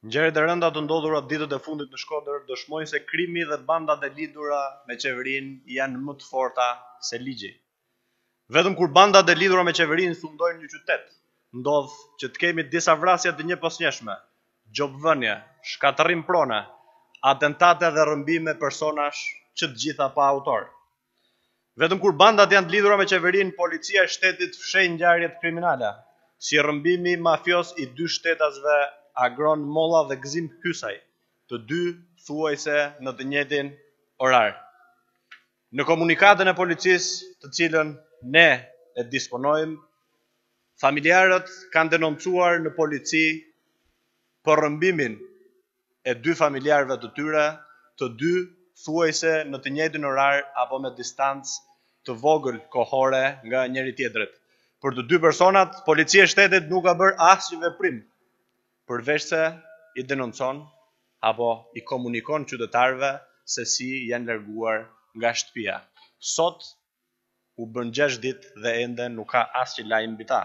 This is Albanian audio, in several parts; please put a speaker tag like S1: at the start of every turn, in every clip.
S1: Ngjarjet e rënda të ndodhura ditët e fundit në Shkodër dëshmojnë se krimi dhe bandat e lidhura me qeverinë janë më të forta se ligji. Vetëm kur bandat e lidhura me qeverinë sundojnë një qytet, ndodh që të kemi disa vrasje të njëpasnjëshme, gjobëvënie, shkatërrim prone, atentate dhe rrëmbime personash që të gjitha pa autor. Vetëm kur bandat janë të lidhura me qeverinë, policia e shtetit fsheh ngjarjet kriminale, si rrëmbimi mafioz i dy shtetasve Agron Molla dhe Gëzim Hysaj, të dy thuajse në të njëjtin orar. Në komunikatën e policisë, të cilën ne e disponojmë, familjarët kanë denoncuar në polici për rrëmbimin. e dy familjarëve të tyre, të dy thuajse në të njëjtin orar apo me distancë të vogël kohore nga njëri-tjetrit. Për të dy personat, Policia e Shtetit nuk ka bërë asnjë veprim, përveçse i denoncon apo i komunikon qytetarëve se si janë larguar nga shtëpia. Sot U bënë gjashtë ditë dhe ende nuk ka asnjë lajm mbi ta.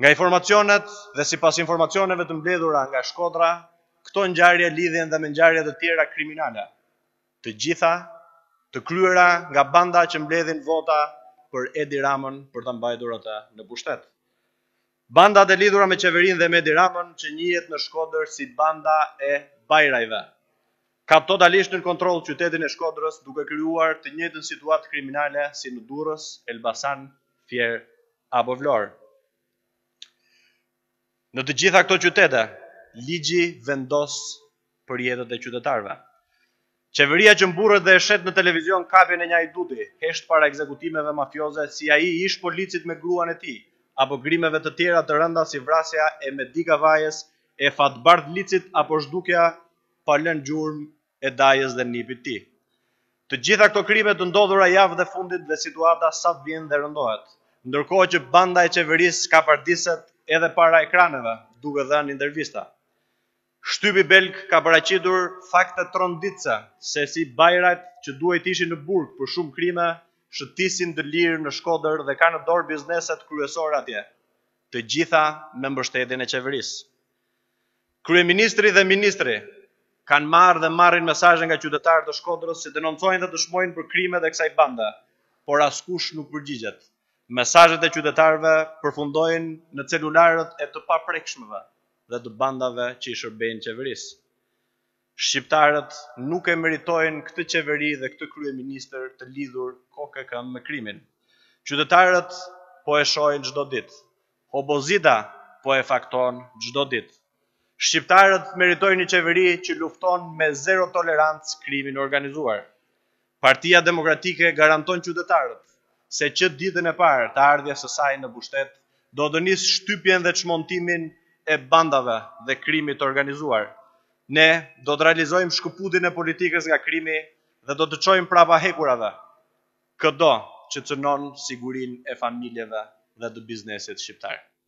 S1: Nga informacionet dhe sipas informacioneve të mbledhura nga Shkodra, këto ngjarje lidhen dhe me ngjarje të tjera kriminale, të gjitha të kryera nga banda që mbledhin vota për Edi Ramën për ta mbajtur atë në pushtet. Banda e lidhur me qeverinë dhe me Edi Ramën që njihet në Shkodër si banda e Bajrajve, ka totalisht nën kontroll qytetin e Shkodrës duke krijuar të njëjtën situatë kriminale si në Durrës, Elbasan, Fier apo Vlorë. Në të gjitha këto qytete, ligji vendos për jetët e qytetarëve. Qeveria që mburret dhe e shet në televizion kapjen e një hajduti, hesht para ekzekutimeve mafioze si ai i ish-policit me gruan e tij, apo krimeve të tjera të rënda si vrasja e Mehdi Kavajës, e Fatbardh Licit apo zhdukja pa lënë gjurmë e dajës dhe nipit të tij. Të gjitha këto krime të ndodhura javët e fundit dhe situata sa vjen dhe rëndohet, ndërkohë që banda e qeverisë kapardiset edhe para ekraneve duke dhënë intervista. Shtypi belg ka paraqitur fakte tronditëse se si Bajrajt që duhej të ishin në burg për shumë krime, shëtisin të lirë në Shkodër dhe kanë në dorë bizneset kryesore atje, të gjitha me mbështetjen e qeverisë. Kryeministri dhe ministri kanë marrë dhe marrin mesazhe nga qytetarët e Shkodrës që denoncojnë dhe dëshmojnë për krimet e kësaj bande, por askush nuk përgjigjet. Mesazhet e qytetarëve përfundojnë në celularët e të paprekshmëve. dhe të bandave që i shërbejnë qeverisë. Shqiptarët nuk e meritojnë këtë qeveri dhe këtë kryeministër të lidhur kokë e këmbë me krimin. Qytetarët po e shohin çdo ditë. Opozita po e fakton çdo ditë. Shqiptarët meritojnë një qeveri që lufton me zero tolerancë krimin e organizuar. Partia Demokratike garanton qytetarët se që ditën e parë të ardhjes së saj në pushtet do të nisë shtypjen dhe çmontimin e bandave dhe krimit të organizuar. Ne do të realizojmë shkëputjen e politikës nga krimi dhe do të çojmë prapa hekurave këdo që cënon sigurinë e familjeve dhe të biznesit shqiptar.